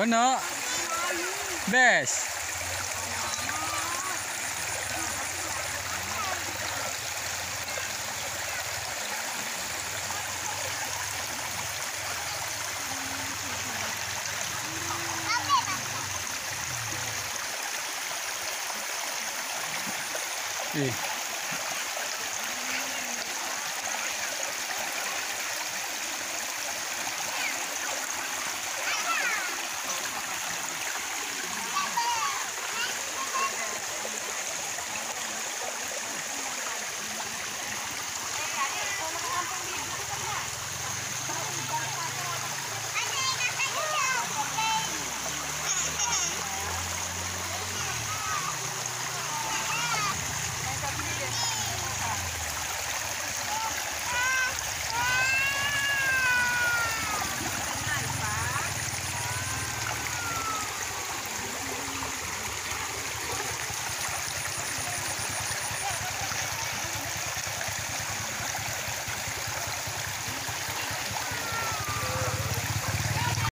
có nữa best Yeah.